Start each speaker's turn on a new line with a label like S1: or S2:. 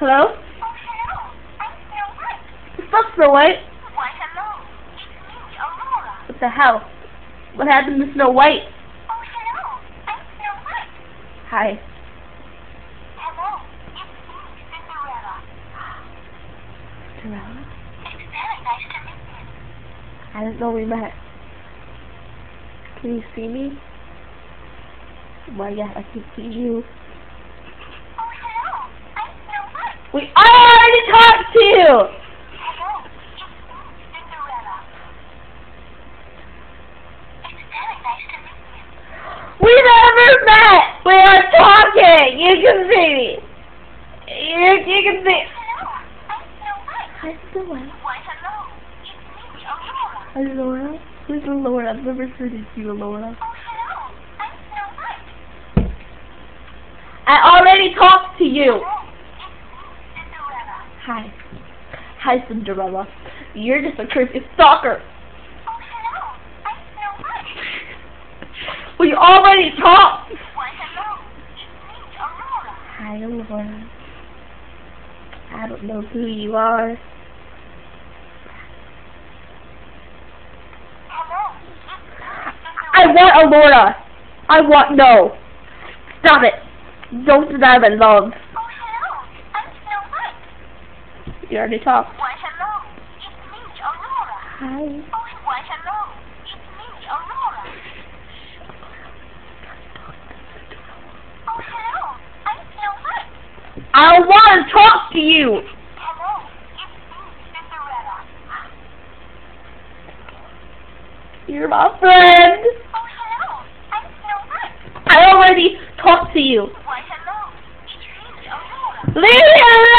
S1: Hello?
S2: Oh, hello. I'm Snow White.
S1: What's Snow White?
S2: Why, hello. It's me, Aurora.
S1: What the hell? What happened to Snow White?
S2: Oh, hello. I'm Snow White.
S1: Hi.
S2: Hello. It's me, Cinderella.
S1: Cinderella?
S2: It's very nice to meet you.
S1: I didn't know we met. Can you see me? Oh god, I can see you.
S2: Oh, hello. I'm Snow White.
S1: We already talked to you!
S2: Hello. It's me, Cinderella. It's very nice to meet you.
S1: We never met! We are talking! You can see me! You, you can see...
S2: Hello. Snow White.
S1: Hi, Snow White.
S2: Hello. It's me, Aurora.
S1: Hi, Laura. Who's Laura? I've never heard of you, Laura.
S2: Oh, hello. I'm Snow White.
S1: I already talked to you!
S2: Hello. It's me, Cinderella.
S1: Hi. Hi, Cinderella. You're just a creepy stalker.
S2: Oh, hello. I'm White.
S1: We already talked!
S2: Why, hello. It's me, Aurora.
S1: Hi, Laura. I don't know who you are.
S2: Hello.
S1: I want Alora. I want no. Stop it. Don't deny my love.
S2: Oh, hello. I'm Snow White.
S1: You already talked.
S2: Why, hello. It's me, Aurora.
S1: Hi.
S2: Oh, why, hello. It's me, Aurora. Oh, hello. I'm White.
S1: I want to talk to you.
S2: Hello. It's me, Cinderella.
S1: You're my friend.
S2: Oh, hello. I'm White.
S1: I already talked to you.
S2: Why, hello. It's me, Aurora.